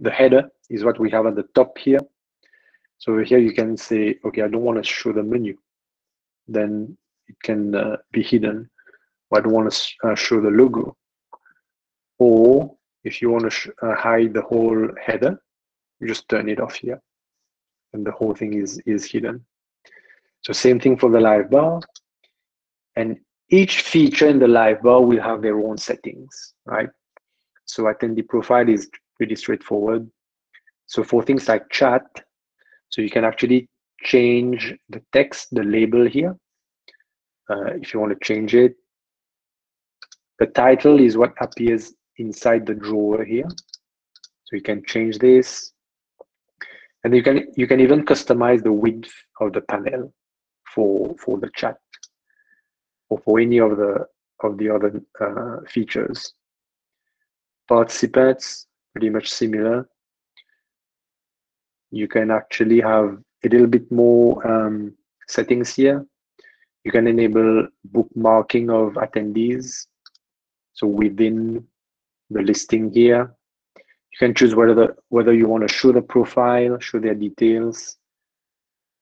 The header is what we have at the top here. So here you can say, okay, I don't want to show the menu. Then it can uh, be hidden. I don't want to uh, show the logo. Or if you want to uh, hide the whole header, you just turn it off here. And the whole thing is, is hidden. So same thing for the live bar. And each feature in the live bar will have their own settings, right? So attendee profile is pretty straightforward. So for things like chat, so you can actually change the text, the label here, uh, if you want to change it. The title is what appears inside the drawer here. So you can change this. And you can you can even customize the width of the panel for for the chat or for any of the of the other uh, features. Participants, pretty much similar. You can actually have a little bit more um, settings here. You can enable bookmarking of attendees. So within the listing here, you can choose whether the, whether you want to show the profile, show their details,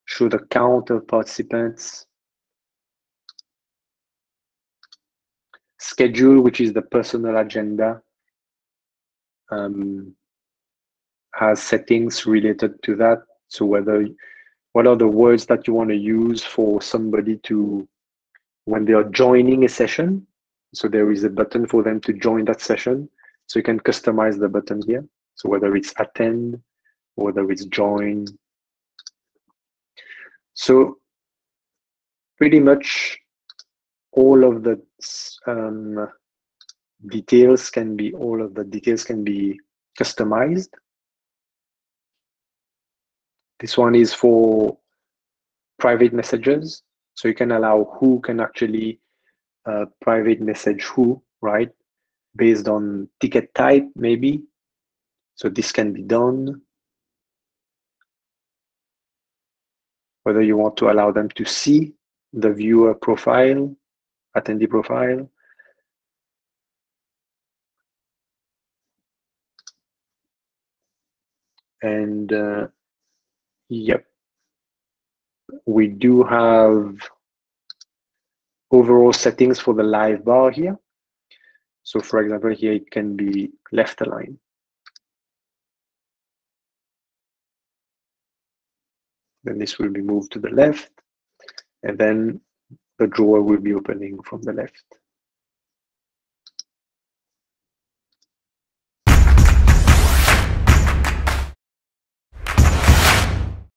show the count of participants, schedule, which is the personal agenda, um, has settings related to that. So whether what are the words that you want to use for somebody to when they are joining a session. So there is a button for them to join that session. So you can customize the button here. So whether it's attend, whether it's join. So pretty much all of the um, details can be, all of the details can be customized. This one is for private messages. So you can allow who can actually uh, private message who, right? Based on ticket type, maybe. So this can be done. Whether you want to allow them to see the viewer profile, attendee profile. And uh, yep, we do have overall settings for the live bar here. So for example, here it can be left aligned. Then this will be moved to the left. And then the drawer will be opening from the left.